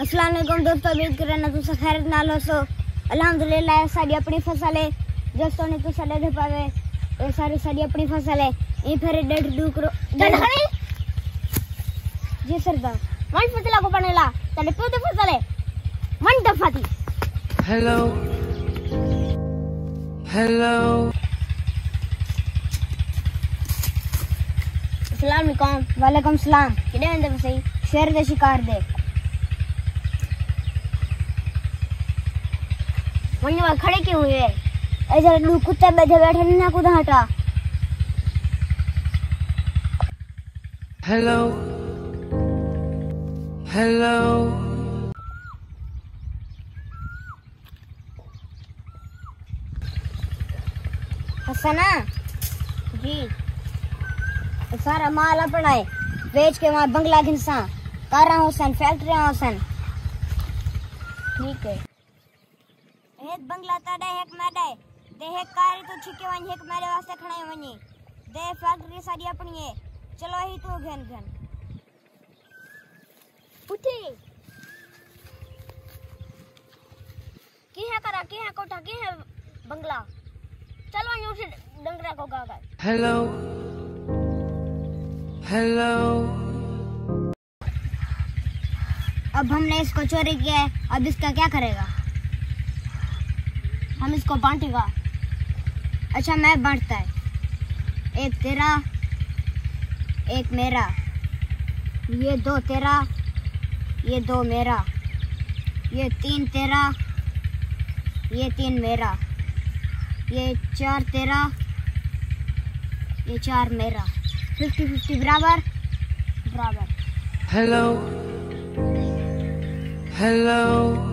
अस्सलाम वालेकुम दोस्तों उम्मीद कर रहा तुसा खैर नाल हो अल्हम्दुलिल्लाह साडी अपनी फ़सल है। दोस्तों ने तुसा दे पावे ये सारी साडी अपनी फ़सल है। ये फिर डेढ़ दो करो जी सरदार वन फ़सल को बनेला तने पे फ़सल है। वन दफ़ा थी Hello. Hello. अस्सलाम वालेकुम वालेकुम सलाम। किने अंदर सही शेर दे शिकार दे। वहीं वहाँ खड़े क्यों हुए? ऐसे दो कुत्ते बैठे बैठे ना कुछ हटा। Hello. Hello. हसना? जी। सारा माल अपना है। बेच के वहाँ बंगला घिनसा कारा होसन फैक्ट्रियाँ होसन। ठीक है। एक बंगला ताड़ा एक मैडा है दे। एक कार तो छिके वहीं एक मेरे वास्ते खड़े वहीं दे फैक्ट्री सारी अपनी है। चलो ही तू घन घन। उठी। की है करा की है कोठा की है बंगला? चलो यूँ से डंगरा को गा गा Hello. Hello. अब हमने इसको चोरी किया है। अब इसका क्या करेगा? हम इसको बांटेगा। अच्छा मैं बांटता है। एक तेरा, एक मेरा। ये दो तेरा, ये दो मेरा। ये तीन तेरा, ये तीन मेरा। ये चार तेरा, ये चार मेरा। फिफ्टी फिफ्टी बराबर? बराबर। Hello Hello.